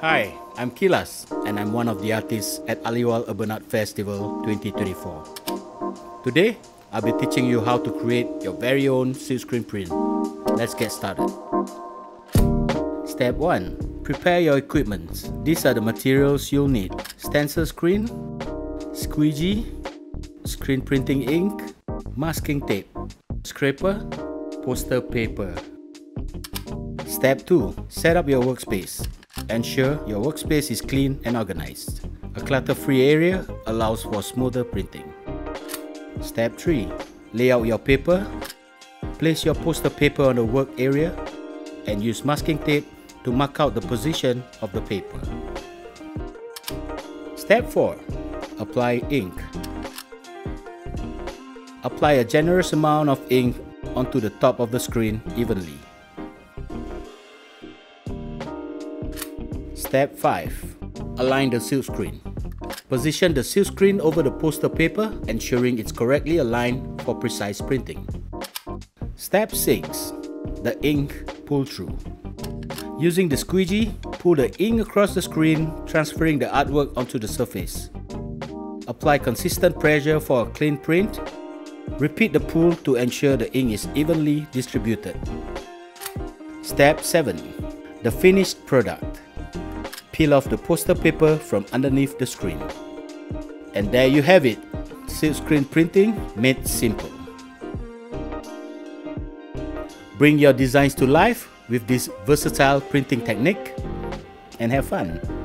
Hi, I'm Kilas, and I'm one of the artists at Aliwal Urban Art Festival 2024. Today, I'll be teaching you how to create your very own silkscreen print. Let's get started. Step 1. Prepare your equipment. These are the materials you'll need. Stencil screen, squeegee, screen printing ink, masking tape, scraper, poster paper. Step 2. Set up your workspace. Ensure your workspace is clean and organized. A clutter-free area allows for smoother printing. Step 3. Lay out your paper. Place your poster paper on the work area and use masking tape to mark out the position of the paper. Step 4. Apply ink. Apply a generous amount of ink onto the top of the screen evenly. Step 5. Align the silk screen. Position the silk screen over the poster paper, ensuring it's correctly aligned for precise printing. Step 6. The ink pull through. Using the squeegee, pull the ink across the screen, transferring the artwork onto the surface. Apply consistent pressure for a clean print. Repeat the pull to ensure the ink is evenly distributed. Step 7. The finished product. Peel off the poster paper from underneath the screen. And there you have it, silk screen printing made simple. Bring your designs to life with this versatile printing technique and have fun.